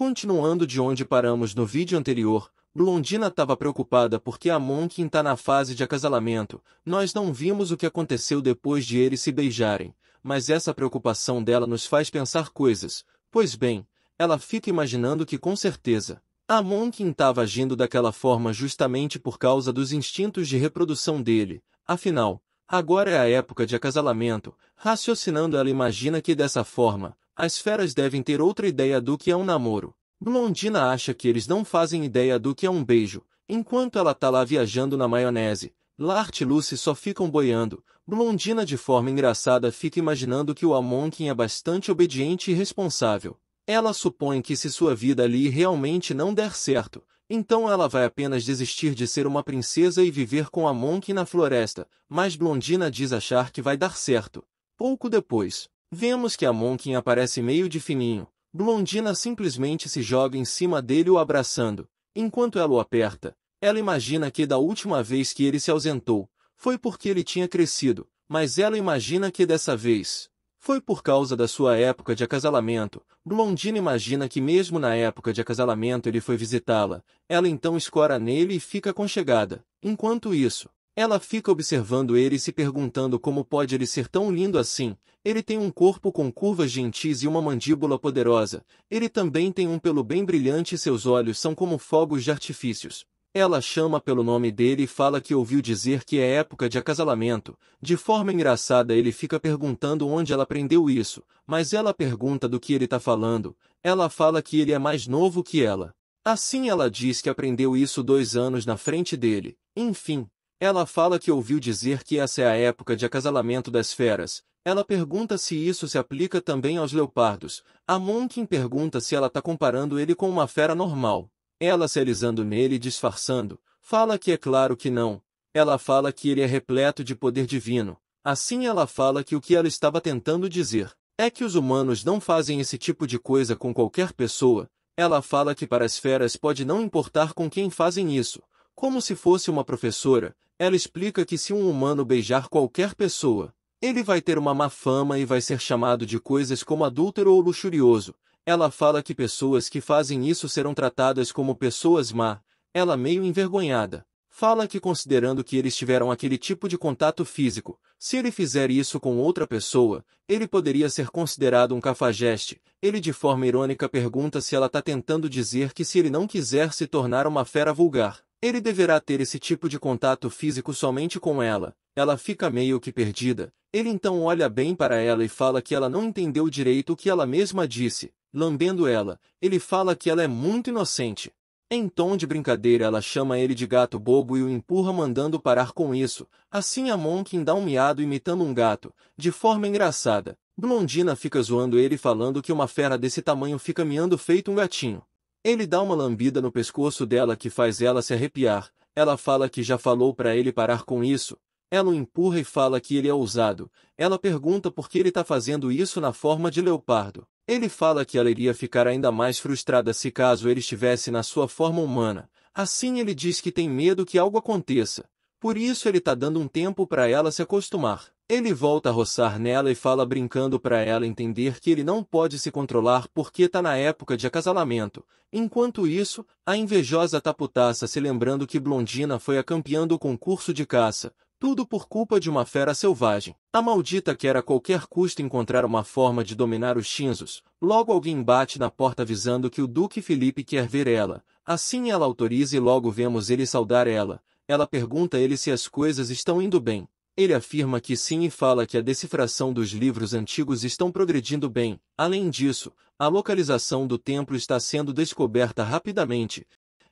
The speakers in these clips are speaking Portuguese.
Continuando de onde paramos no vídeo anterior, Blondina estava preocupada porque a Monkin tá na fase de acasalamento. Nós não vimos o que aconteceu depois de eles se beijarem, mas essa preocupação dela nos faz pensar coisas. Pois bem, ela fica imaginando que com certeza, a Monkin estava agindo daquela forma justamente por causa dos instintos de reprodução dele. Afinal, agora é a época de acasalamento. Raciocinando ela imagina que dessa forma, as feras devem ter outra ideia do que é um namoro. Blondina acha que eles não fazem ideia do que é um beijo, enquanto ela tá lá viajando na maionese. Lart e Lucy só ficam boiando. Blondina de forma engraçada fica imaginando que o Amonkin é bastante obediente e responsável. Ela supõe que se sua vida ali realmente não der certo, então ela vai apenas desistir de ser uma princesa e viver com Amonkin na floresta, mas Blondina diz achar que vai dar certo. Pouco depois, vemos que Amonkin aparece meio de fininho, Blondina simplesmente se joga em cima dele o abraçando. Enquanto ela o aperta, ela imagina que da última vez que ele se ausentou, foi porque ele tinha crescido, mas ela imagina que dessa vez, foi por causa da sua época de acasalamento. Blondina imagina que mesmo na época de acasalamento ele foi visitá-la. Ela então escora nele e fica conchegada. Enquanto isso, ela fica observando ele e se perguntando como pode ele ser tão lindo assim. Ele tem um corpo com curvas gentis e uma mandíbula poderosa. Ele também tem um pelo bem brilhante e seus olhos são como fogos de artifícios. Ela chama pelo nome dele e fala que ouviu dizer que é época de acasalamento. De forma engraçada ele fica perguntando onde ela aprendeu isso, mas ela pergunta do que ele está falando. Ela fala que ele é mais novo que ela. Assim ela diz que aprendeu isso dois anos na frente dele. Enfim, ela fala que ouviu dizer que essa é a época de acasalamento das feras. Ela pergunta se isso se aplica também aos leopardos. A Monkin pergunta se ela está comparando ele com uma fera normal. Ela se alisando nele e disfarçando, fala que é claro que não. Ela fala que ele é repleto de poder divino. Assim ela fala que o que ela estava tentando dizer é que os humanos não fazem esse tipo de coisa com qualquer pessoa. Ela fala que para as feras pode não importar com quem fazem isso. Como se fosse uma professora, ela explica que se um humano beijar qualquer pessoa, ele vai ter uma má fama e vai ser chamado de coisas como adúltero ou luxurioso. Ela fala que pessoas que fazem isso serão tratadas como pessoas má. Ela meio envergonhada. Fala que considerando que eles tiveram aquele tipo de contato físico, se ele fizer isso com outra pessoa, ele poderia ser considerado um cafajeste. Ele de forma irônica pergunta se ela está tentando dizer que se ele não quiser se tornar uma fera vulgar, ele deverá ter esse tipo de contato físico somente com ela. Ela fica meio que perdida. Ele então olha bem para ela e fala que ela não entendeu direito o que ela mesma disse. Lambendo ela, ele fala que ela é muito inocente. Em tom de brincadeira ela chama ele de gato bobo e o empurra mandando parar com isso. Assim a Monkin dá um miado imitando um gato, de forma engraçada. Blondina fica zoando ele falando que uma fera desse tamanho fica miando feito um gatinho. Ele dá uma lambida no pescoço dela que faz ela se arrepiar. Ela fala que já falou para ele parar com isso. Ela o empurra e fala que ele é ousado. Ela pergunta por que ele está fazendo isso na forma de leopardo. Ele fala que ela iria ficar ainda mais frustrada se caso ele estivesse na sua forma humana. Assim ele diz que tem medo que algo aconteça. Por isso ele está dando um tempo para ela se acostumar. Ele volta a roçar nela e fala brincando para ela entender que ele não pode se controlar porque está na época de acasalamento. Enquanto isso, a invejosa taputaça se lembrando que Blondina foi a campeã do concurso de caça, tudo por culpa de uma fera selvagem. A maldita quer a qualquer custo encontrar uma forma de dominar os chinzos. Logo alguém bate na porta avisando que o Duque Felipe quer ver ela. Assim ela autoriza e logo vemos ele saudar ela. Ela pergunta a ele se as coisas estão indo bem. Ele afirma que sim e fala que a decifração dos livros antigos estão progredindo bem. Além disso, a localização do templo está sendo descoberta rapidamente.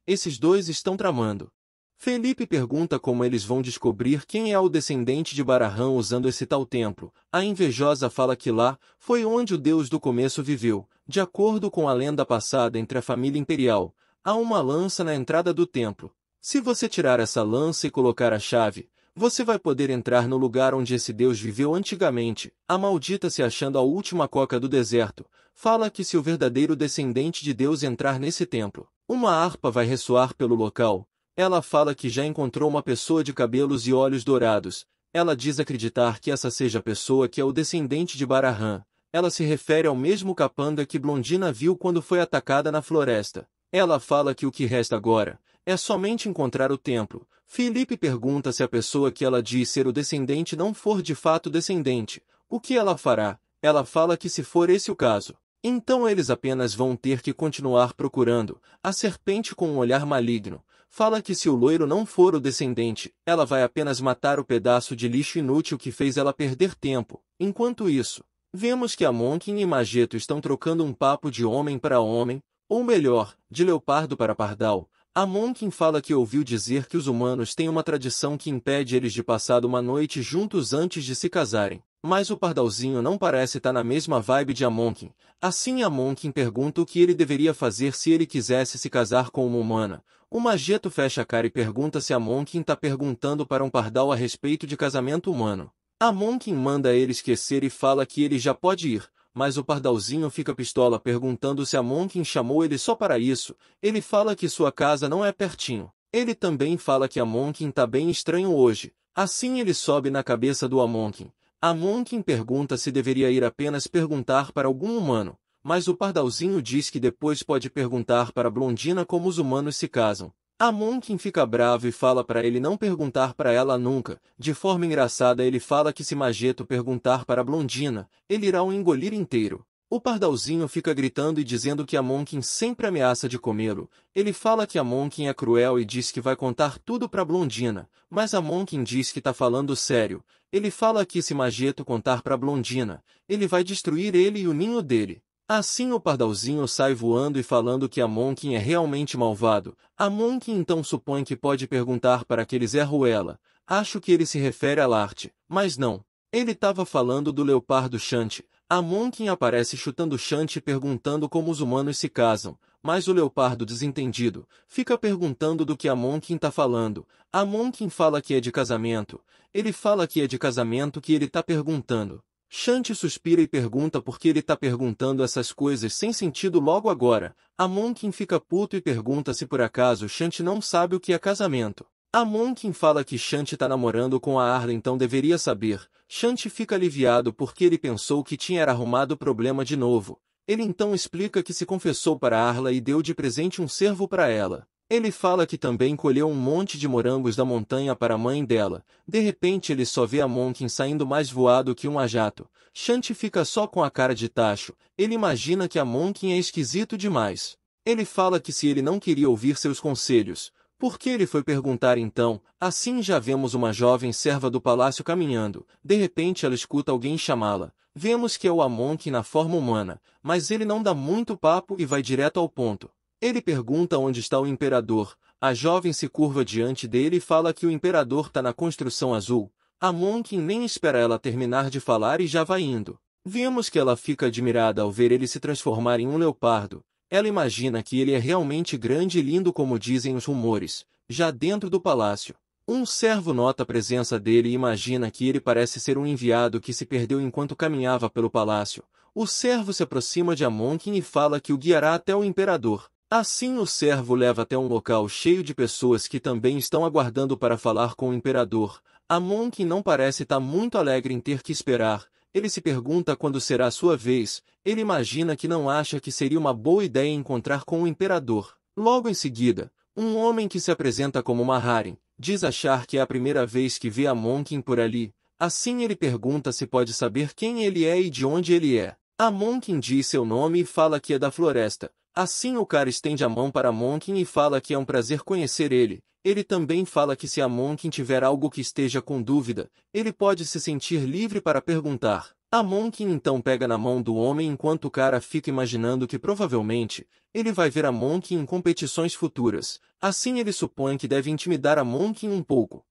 Esses dois estão tramando. Felipe pergunta como eles vão descobrir quem é o descendente de Barahã usando esse tal templo. A invejosa fala que lá foi onde o deus do começo viveu. De acordo com a lenda passada entre a família imperial, há uma lança na entrada do templo. Se você tirar essa lança e colocar a chave, você vai poder entrar no lugar onde esse Deus viveu antigamente. A maldita se achando a última coca do deserto, fala que se o verdadeiro descendente de Deus entrar nesse templo, uma harpa vai ressoar pelo local. Ela fala que já encontrou uma pessoa de cabelos e olhos dourados. Ela diz acreditar que essa seja a pessoa que é o descendente de Barahã. ela se refere ao mesmo capanga que Blondina viu quando foi atacada na floresta. Ela fala que o que resta agora é somente encontrar o templo. Felipe pergunta se a pessoa que ela diz ser o descendente não for de fato descendente. O que ela fará? Ela fala que se for esse o caso, então eles apenas vão ter que continuar procurando. A serpente com um olhar maligno fala que se o loiro não for o descendente, ela vai apenas matar o pedaço de lixo inútil que fez ela perder tempo. Enquanto isso, vemos que a Monkin e Mageto estão trocando um papo de homem para homem, ou melhor, de leopardo para pardal. A Monkin fala que ouviu dizer que os humanos têm uma tradição que impede eles de passar uma noite juntos antes de se casarem. Mas o pardalzinho não parece estar na mesma vibe de Amonkin. Assim Amonkin pergunta o que ele deveria fazer se ele quisesse se casar com uma humana. O Mageto fecha a cara e pergunta se Amonkin está perguntando para um pardal a respeito de casamento humano. Amonkin manda ele esquecer e fala que ele já pode ir, mas o pardalzinho fica pistola perguntando se Amonkin chamou ele só para isso. Ele fala que sua casa não é pertinho. Ele também fala que Amonkin está bem estranho hoje. Assim ele sobe na cabeça do Amonkin. A Monkin pergunta se deveria ir apenas perguntar para algum humano, mas o pardalzinho diz que depois pode perguntar para a Blondina como os humanos se casam. A Monkin fica bravo e fala para ele não perguntar para ela nunca. De forma engraçada ele fala que se Mageto perguntar para a Blondina, ele irá o engolir inteiro. O pardalzinho fica gritando e dizendo que a Monkin sempre ameaça de comê-lo. Ele fala que a Monkin é cruel e diz que vai contar tudo pra Blondina, mas a Monkin diz que tá falando sério. Ele fala que se Mageto contar pra Blondina, ele vai destruir ele e o ninho dele. Assim o pardalzinho sai voando e falando que a Monkin é realmente malvado. A Monkin então supõe que pode perguntar para aquele Zé Ruela. Acho que ele se refere a Larte, mas não. Ele estava falando do leopardo Chante, a Monkin aparece chutando Shanti e perguntando como os humanos se casam, mas o leopardo desentendido fica perguntando do que a Monkin está falando. A Monkin fala que é de casamento. Ele fala que é de casamento que ele está perguntando. Shanti suspira e pergunta por que ele está perguntando essas coisas sem sentido logo agora. A Monkin fica puto e pergunta se por acaso Shanti não sabe o que é casamento. A Monkin fala que Shanti está namorando com a Arla então deveria saber. Shanti fica aliviado porque ele pensou que tinha arrumado o problema de novo. Ele então explica que se confessou para Arla e deu de presente um cervo para ela. Ele fala que também colheu um monte de morangos da montanha para a mãe dela. De repente ele só vê a Monkin saindo mais voado que um ajato. Shanti fica só com a cara de tacho. Ele imagina que a Monkin é esquisito demais. Ele fala que se ele não queria ouvir seus conselhos, por que ele foi perguntar então? Assim já vemos uma jovem serva do palácio caminhando. De repente ela escuta alguém chamá-la. Vemos que é o Amonk na forma humana, mas ele não dá muito papo e vai direto ao ponto. Ele pergunta onde está o imperador. A jovem se curva diante dele e fala que o imperador está na construção azul. A Monkin nem espera ela terminar de falar e já vai indo. Vemos que ela fica admirada ao ver ele se transformar em um leopardo. Ela imagina que ele é realmente grande e lindo como dizem os rumores. Já dentro do palácio, um servo nota a presença dele e imagina que ele parece ser um enviado que se perdeu enquanto caminhava pelo palácio. O servo se aproxima de Amonkin e fala que o guiará até o imperador. Assim o servo leva até um local cheio de pessoas que também estão aguardando para falar com o imperador. Amonkin não parece estar muito alegre em ter que esperar, ele se pergunta quando será a sua vez, ele imagina que não acha que seria uma boa ideia encontrar com o imperador. Logo em seguida, um homem que se apresenta como Maharin, diz achar que é a primeira vez que vê a Monkin por ali. Assim ele pergunta se pode saber quem ele é e de onde ele é. A Monkin diz seu nome e fala que é da floresta. Assim o cara estende a mão para Monkin e fala que é um prazer conhecer ele. Ele também fala que se a Monkin tiver algo que esteja com dúvida, ele pode se sentir livre para perguntar. A Monkin então pega na mão do homem enquanto o cara fica imaginando que provavelmente ele vai ver a Monkin em competições futuras. Assim ele supõe que deve intimidar a Monkin um pouco.